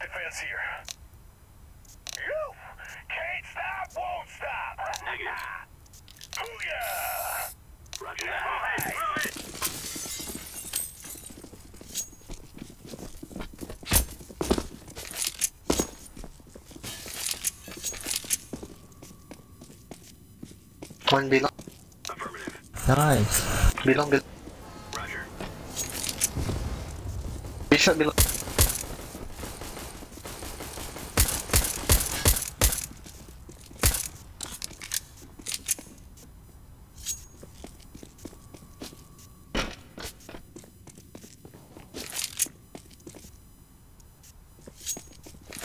defense here. You can't stop, won't stop. Negative. Booyah! Roger that. Move it. Move it. One B long. Affirmative. Nice. B long, belong. Bishop belong.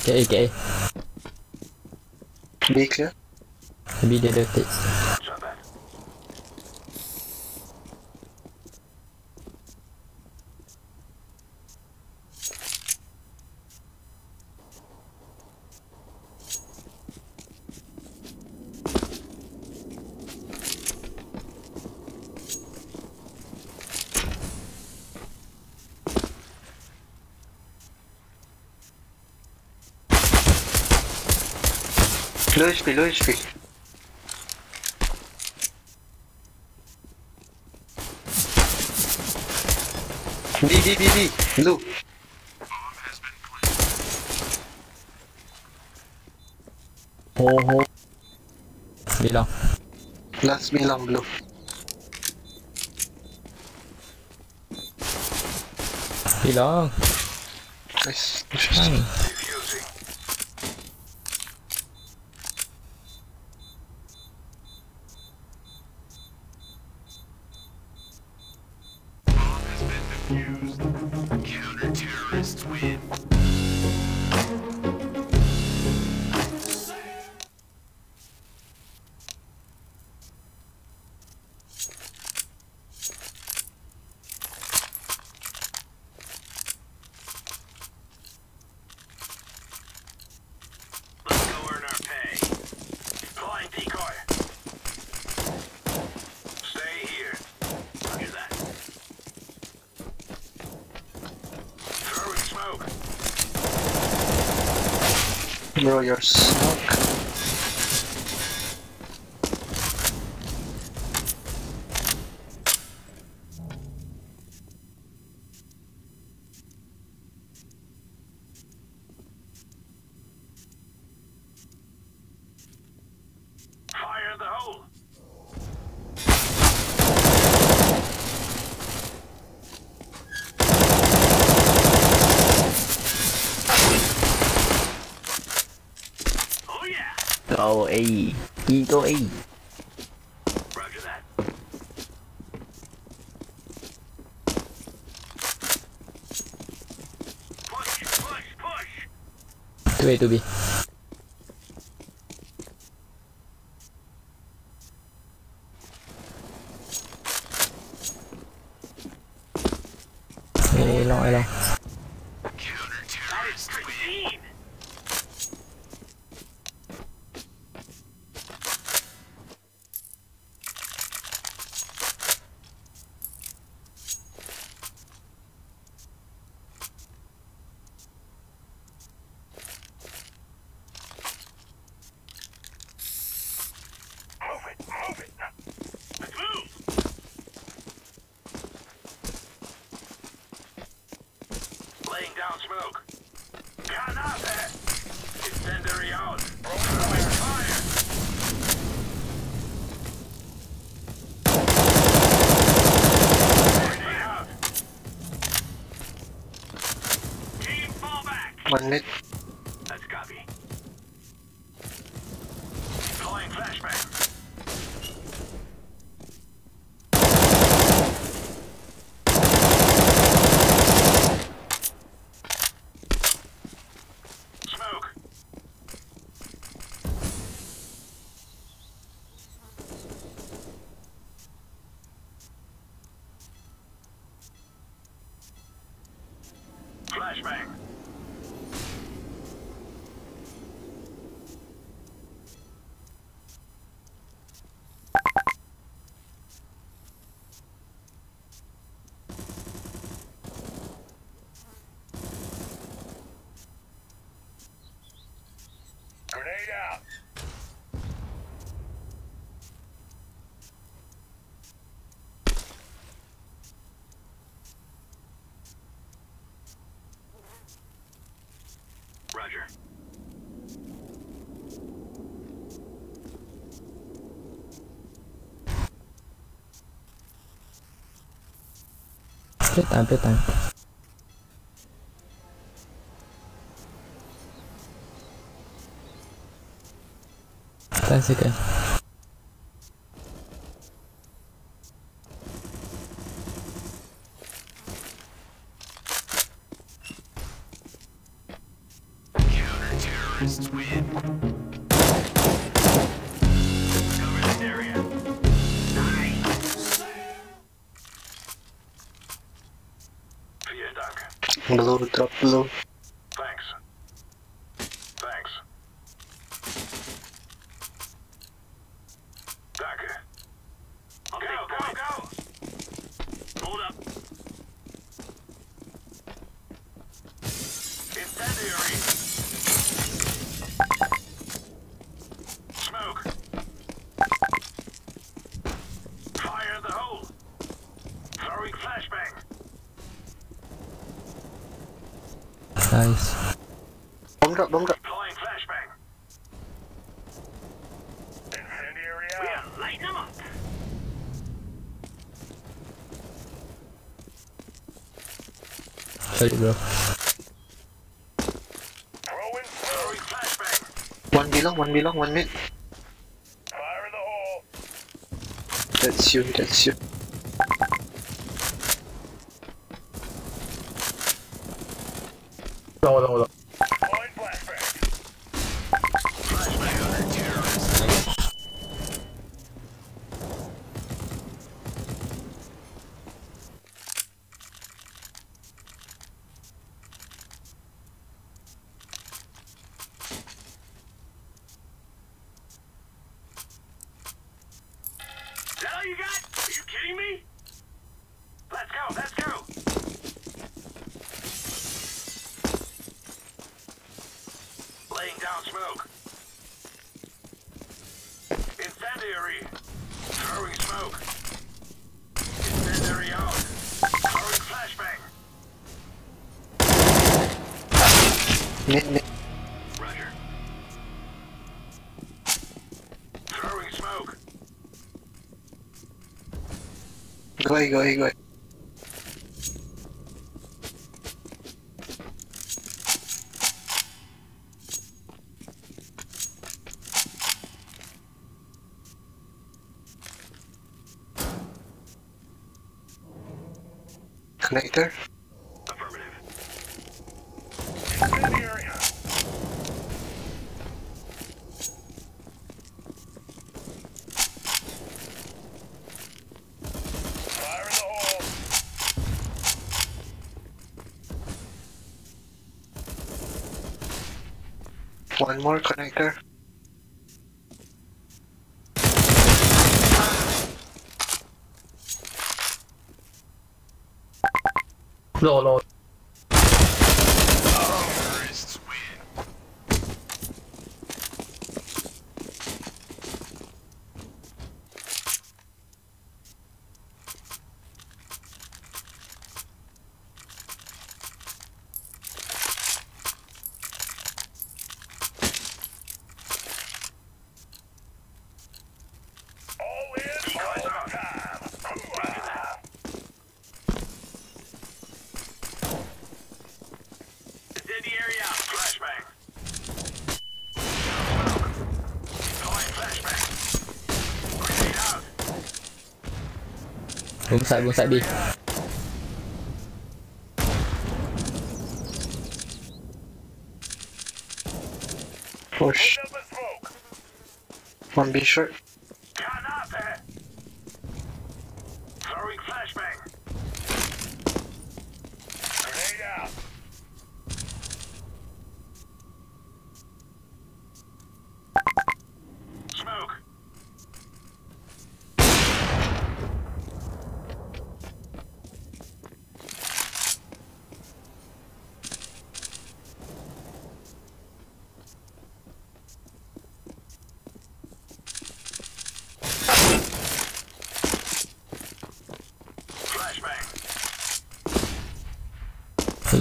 Get A, get A. B clear. Maybe they. Shot that. Low HP, low HP. B, B, B, B. Blue. Oh, oh. Bilang. Last B long, blue. Bilang. Nice. Nice. Defusing. Bro, your smoke. Fire in the hole. Oh yeah. Go A. A. Roger that. Push, push, push. Two A, two B. A long, A long. Counter-terrorist win. Move it, move it. Let's move. Laying down smoke. Granate! Incendiary out. Throwing fire. Grenade out. Team fall back. One biết ta biết ta ta sẽ kìa? Lighting them up. Sorry bro. Throwing smoke. Throwing flashbang. One below, one below, one mid. Fire in the hole. That's you, that's you. Deploying flashbang. Go away, go away, go away. Connector. Affirmative. Incendiary. Fire in the hole. One more connector. Low, low. Terrorists win. All in, all time. Hoorah. Incendiary out. Flashbang. Smoke. Deploying flashbang. Grenade out. Boom side, boom side B. Push. Put up a smoke. One B short.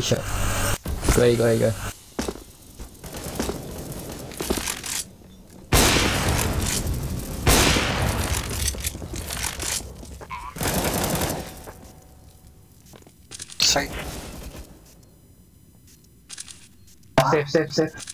shot. There you go, there you go. Sorry. Safe, safe, safe.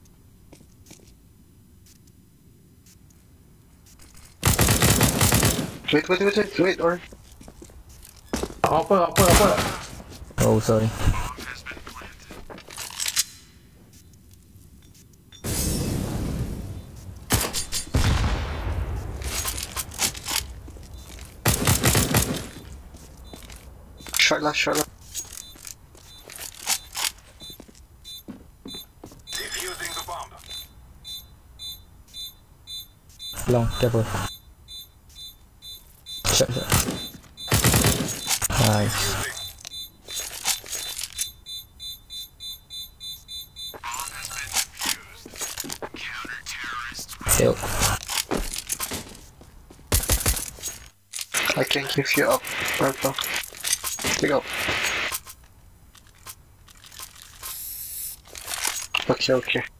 Wait, wait, wait, wait, wait, or. Apa, apa, apa. Oh, sorry. Short left, short left. Long, careful. life. I can give you up, purple. Take go. Okay, okay.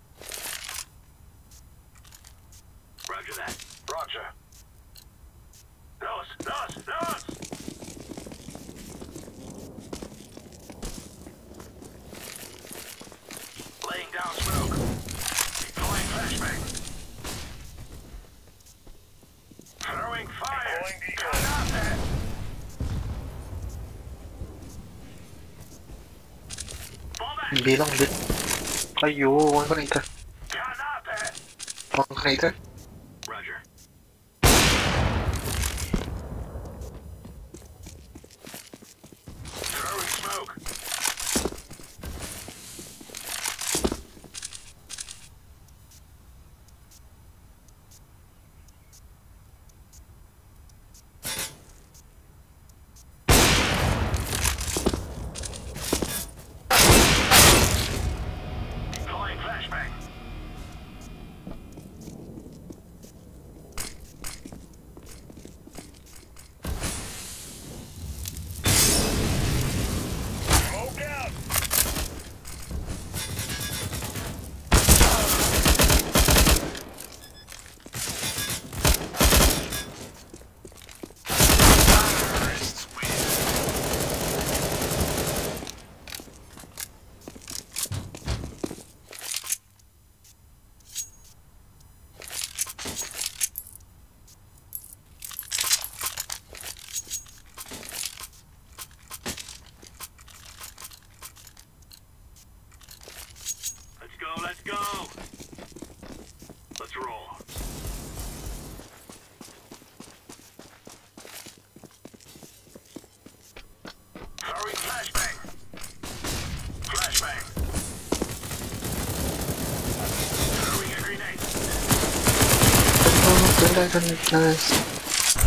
nice.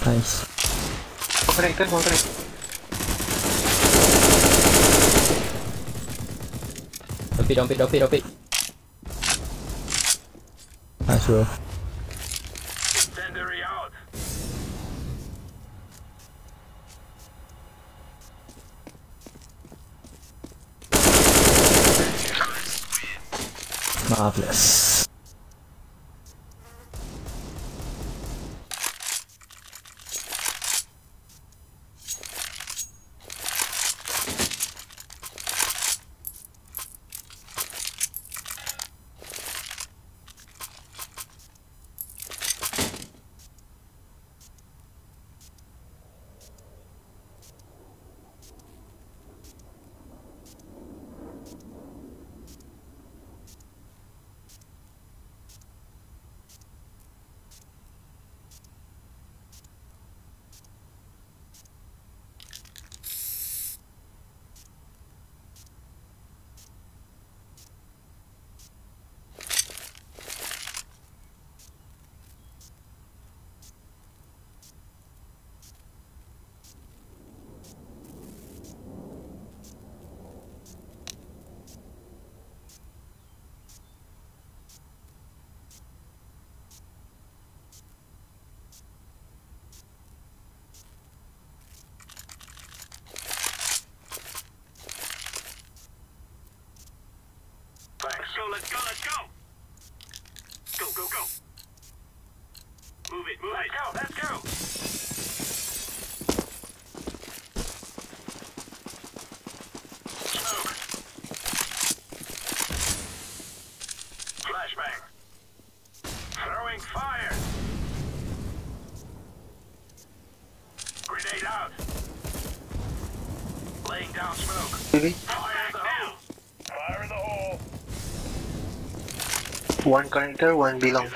Nice. Connected, one. Drop it, drop it, drop it, drop it. Nice, bro. Out. Marvelous. one connector, one B long.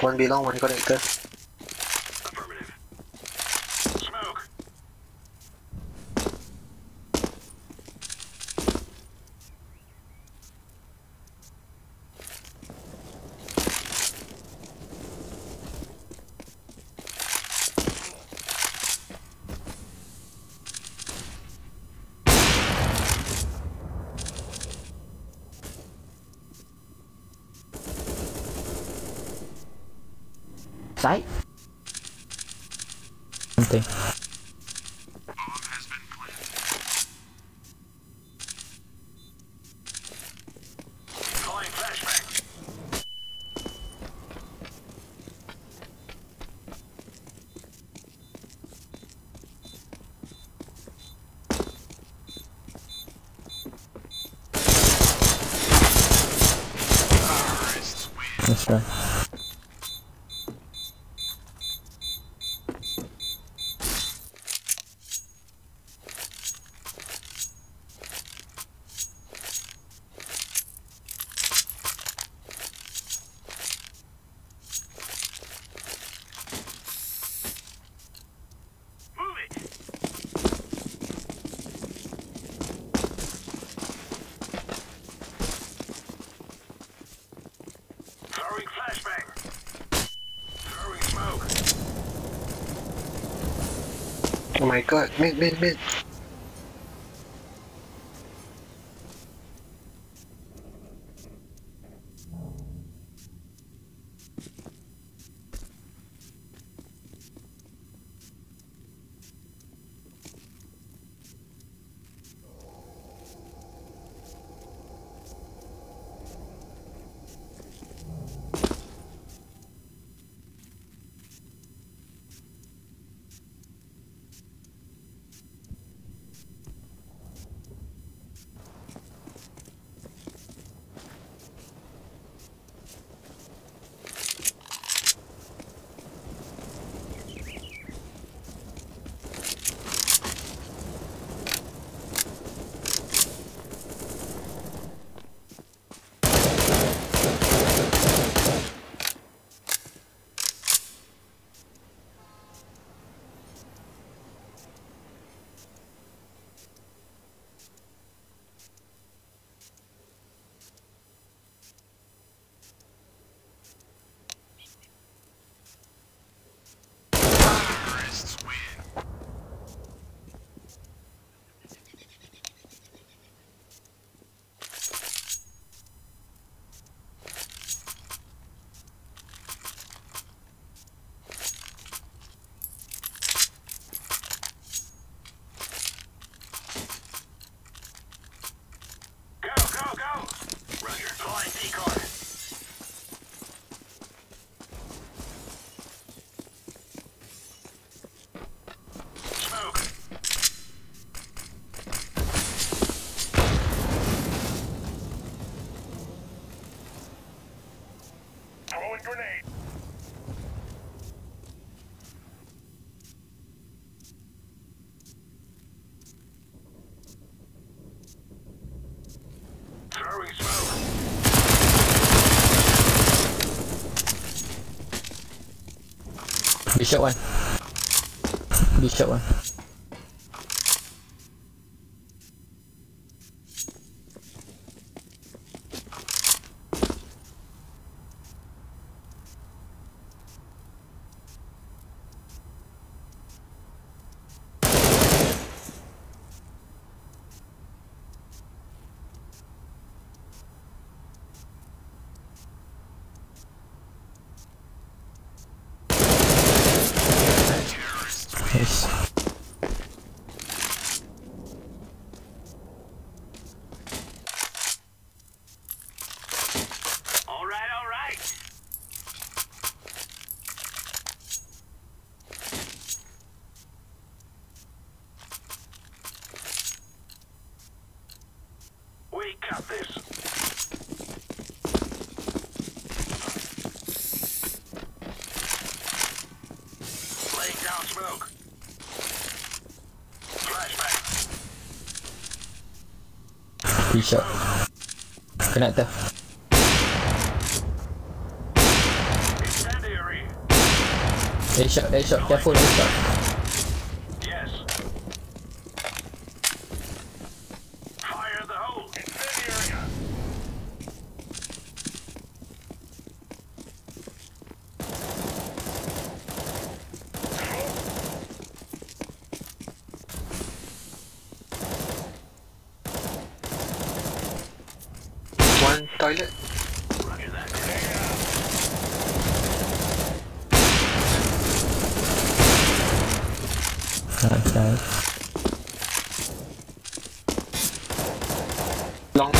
One B long, one connector. Bye. My god, mid, mid, mid. Go, go, go! Roger. Flying decoy. Smoke. Throwing grenade. Throwing smoke. B short one. B short one. Shot. Connector. Incendiary. A shot, A shot. Careful, A shot. Yes. Fire in the hole. Incendiary. One toilet. Roger that. Nice. Long.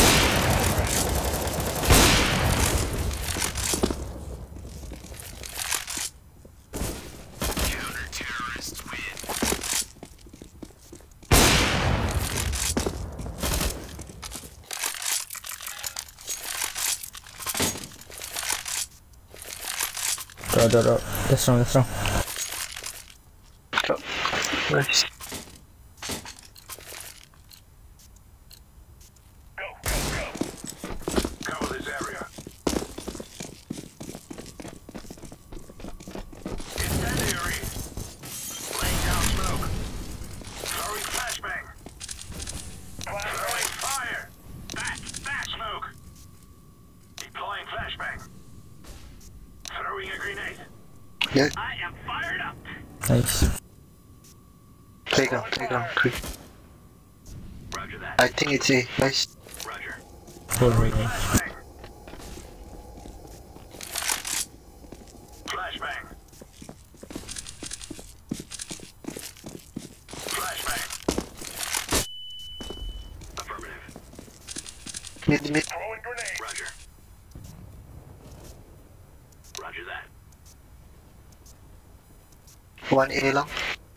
Drop, drop, drop. That's wrong, that's wrong. Drop. Nice. Go, go, go. Cover this area. Incendiary. Laying down smoke. Throwing flashbang. Throwing fire. Back, back smoke. Deploying flashbang. Throwing a grenade. Yeah, I am fired up. Nice. playground, playground, quick. Roger that. I think. Nice. Roger. Full range. Flashbang. Flashbang. Affirmative. Mid, mid. Throwing grenade. Roger. Roger that. One A long.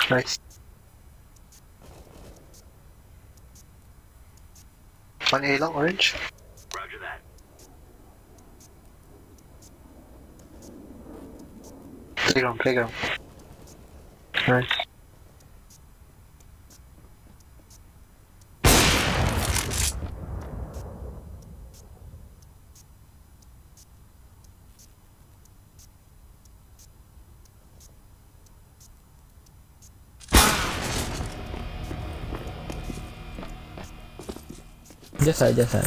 Nice. One A long, orange. Roger that. Playground, playground. Nice. Just side, just side.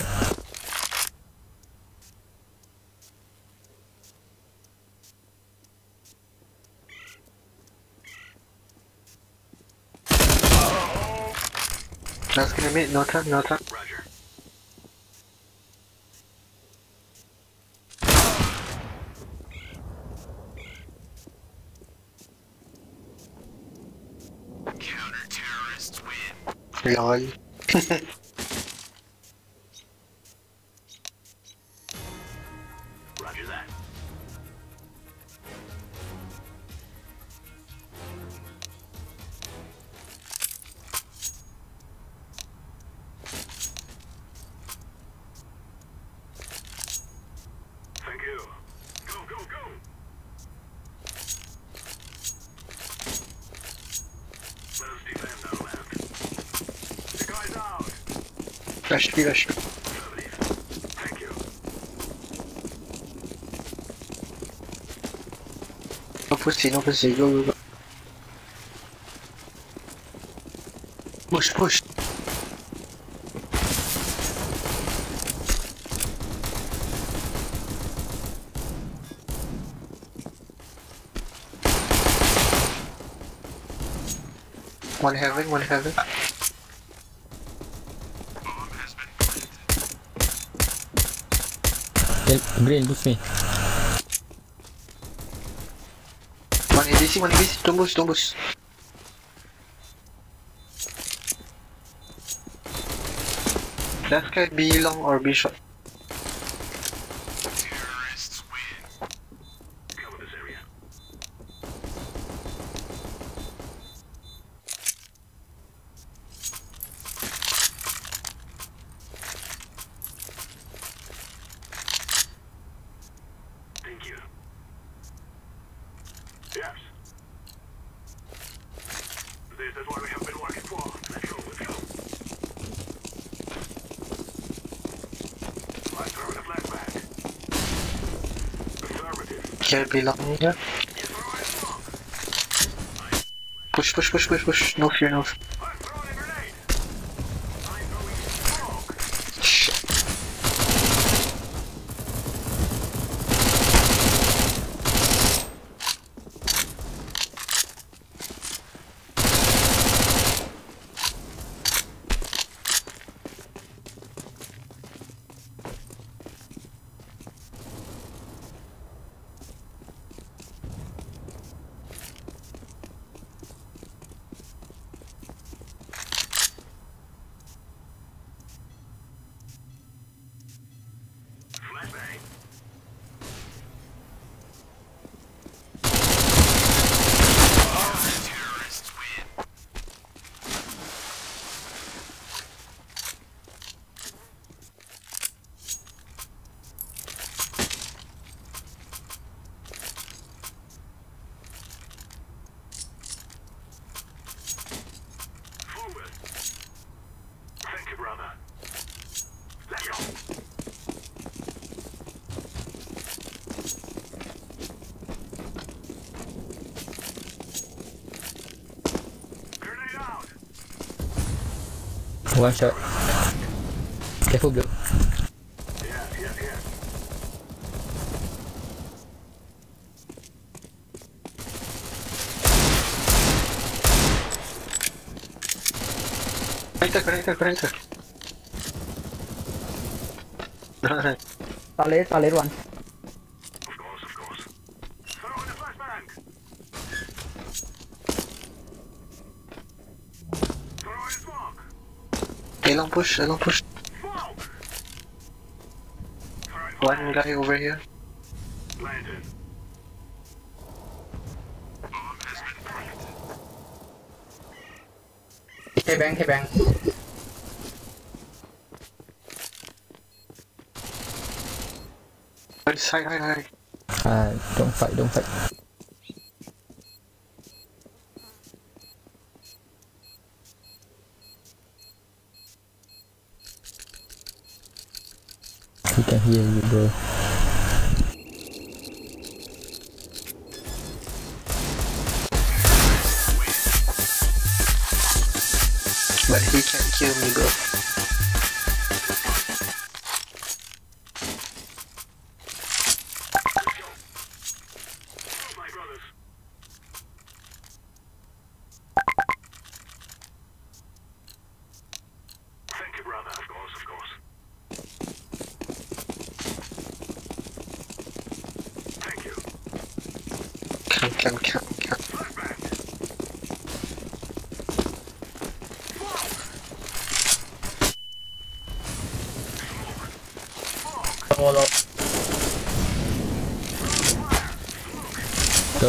Last gonna mid, no time, no time. Roger. Counter-terrorists win. Lol. Roger that. Thank you. Rush, rush. Affirmative. Thank you. No pussy, no pussy. Go, go, go. Push, push. One heaven, one heaven. Bomb has been planted. Yel- Green, boost me. One ADC. Don't boost, don't boost. Left guy B long or B short. Terrorists win. Cover this area. Thank you. Yes. This is what we have been working for. Let's go, let's go. I throw the flashbang. Affirmative. Kill B long here. Push, push, push, push, push. No fear, no fear. One shot. Careful, bro. Right there, right there, right. Nice. Salir, salir one. don't push, I don't push. One guy over here. Landed. Hey bang, hey bang. Hi, hi, hi. Uh, don't fight, don't fight. Hear you, bro.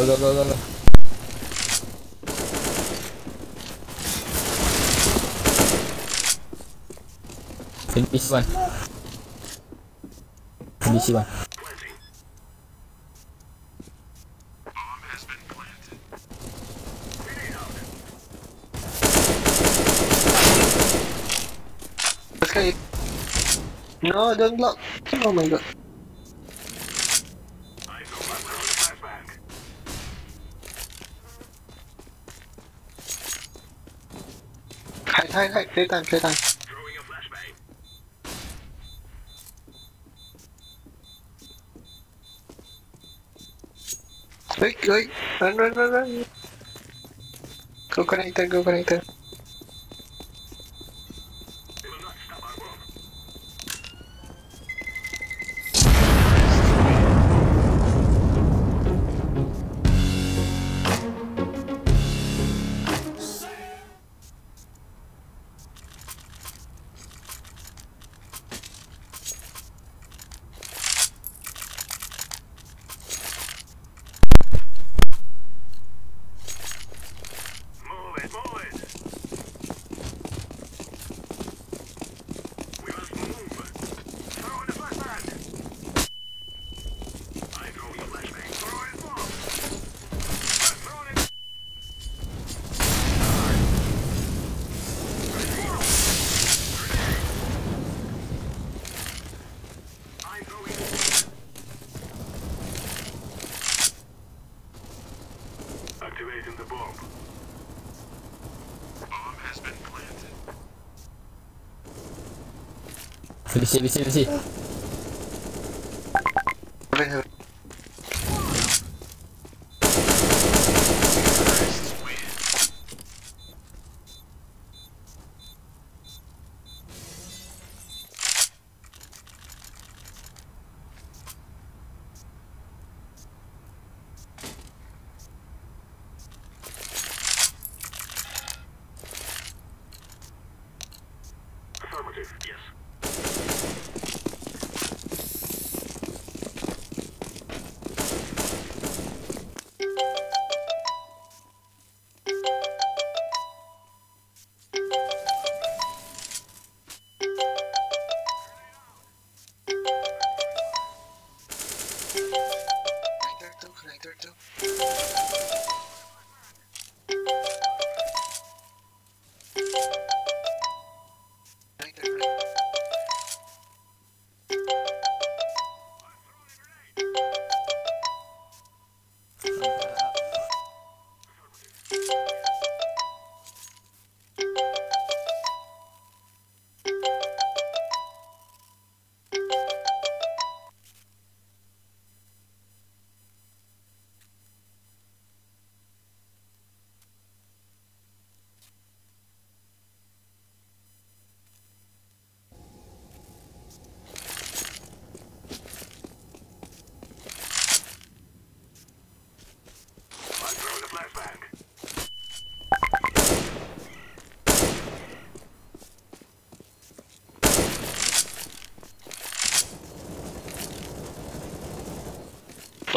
Go, go, go, go, go. Finish one. Finish one. Guy. No, don't block. Oh my god. Hide, hide, hide. Playtime, playtime. Throwing a flashbang. Wait, wait. Run, run, run, run. Go connector, go connector. Activating the bomb. Bomb has been planted. Finish it, Yes.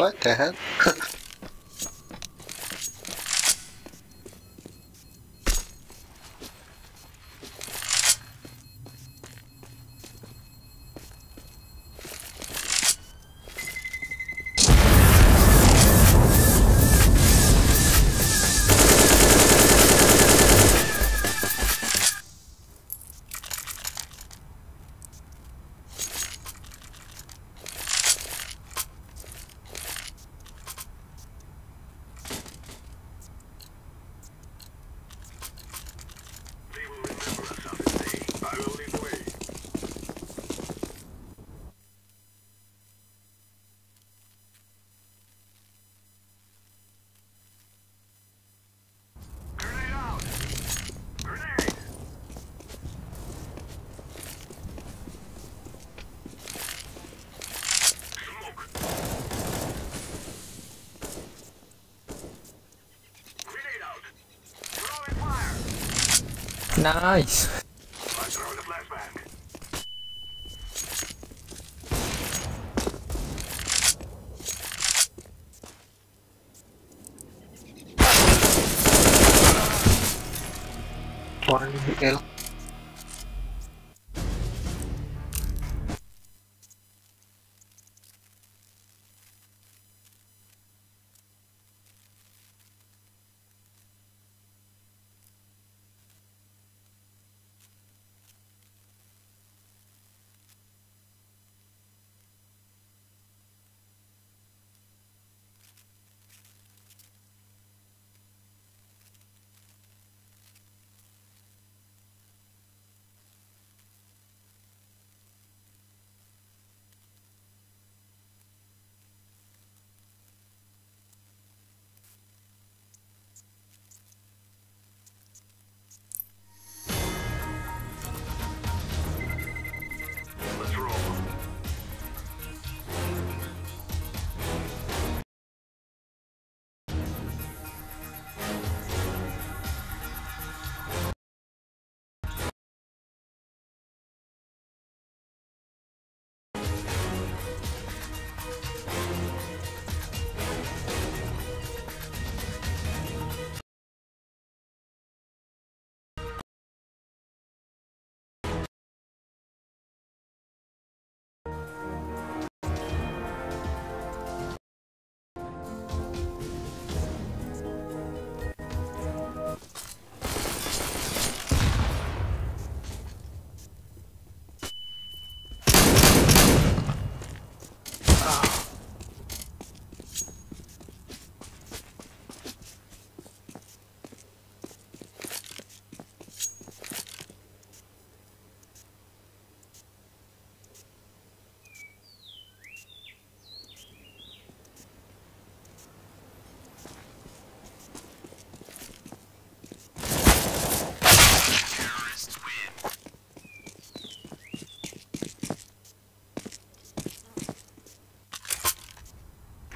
What the hell? They will remember us on this day. I will lead the way. Grenade out! Grenade! Smoke! Grenade out! Throwing fire! Nice.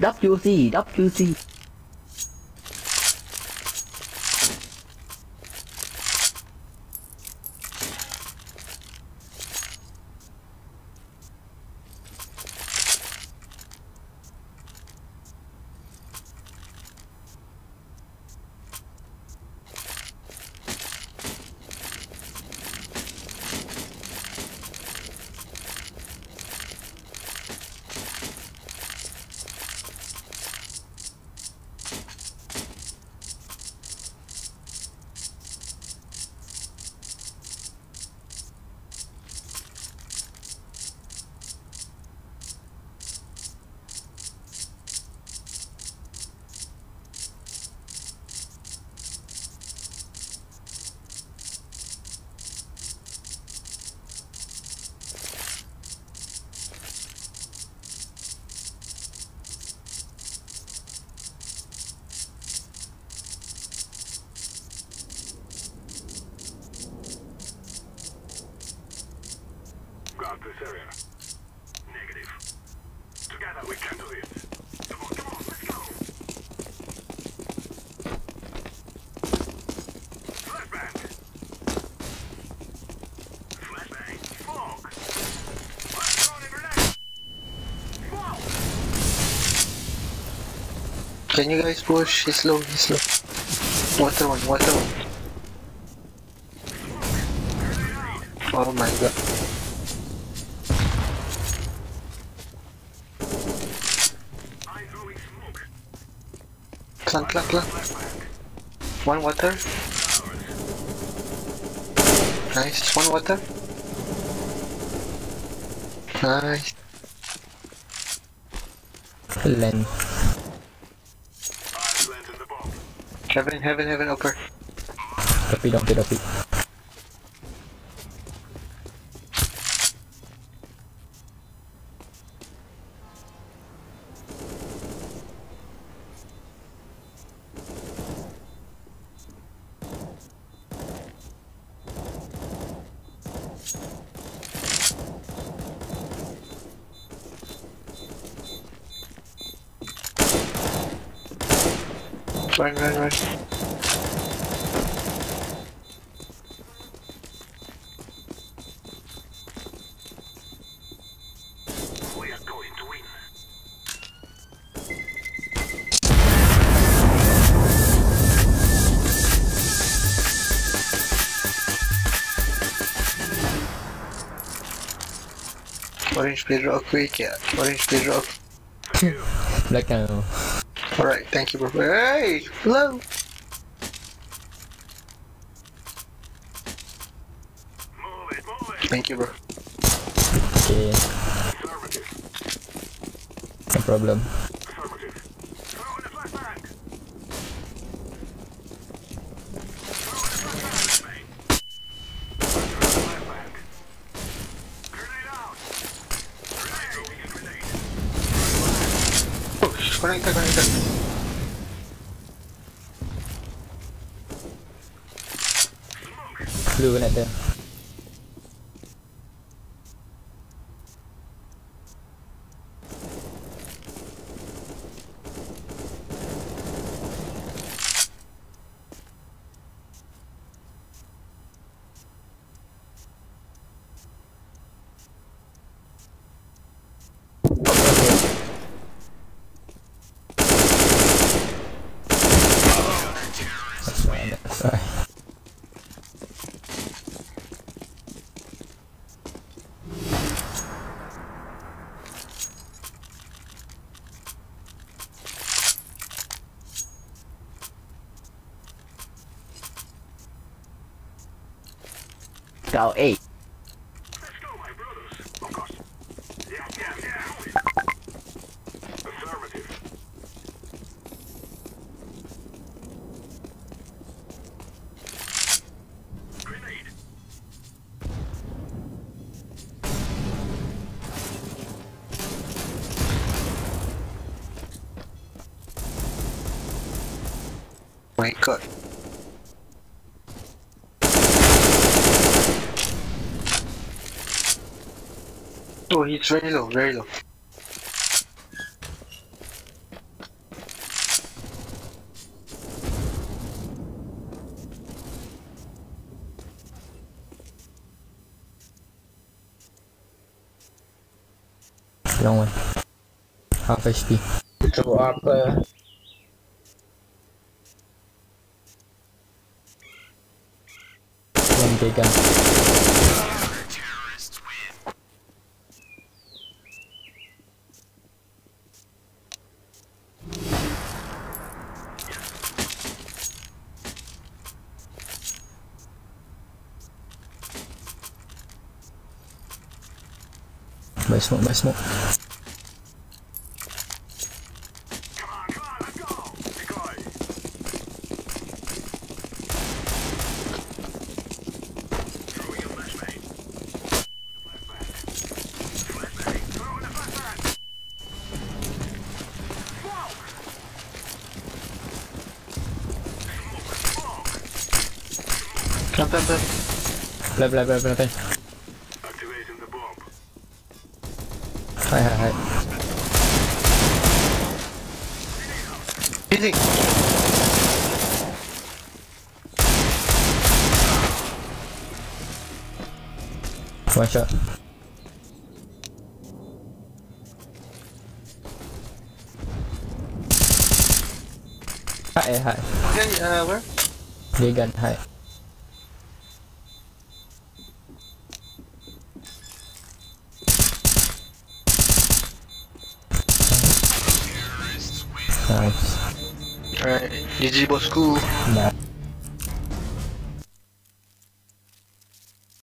WC, WC. Can you guys push? He's low, he's low. Water one, water one. Oh my god. Clank, clank, clank. One water. Nice. One water. Nice. Land. I've planted the bomb. Heaven, heaven, heaven, upper. Dong, tapi. Run, run, run. We are going to win. Orange play rock quick, yeah. Orange play rock. Belakang. Alright, thank you, bro. Hey! Hello! Move it, move. Thank you, bro. Okay, no problem. Affirmative. Throw in a flashbang. Throw in a flashbang, mate. Throw in a flashbang. Grenade out. Grenade. Throwing a grenade. Oh, connected, connected. Smoke. Blue connector. That's fine, that's fine. Kau eh. Let's go, my brothers. Of course. Yeah, yeah, yeah. Affirmative. Grenade. My god. Oh, he's very low, very low. Long one. Half HP. Throw apa? One big gun. Buy smoke, buy smoke. Come on, come on, let's go. One shot. Eh, high. Okay, uh, where? Dia gun high. Nice. Alright, GG bosku. Nah.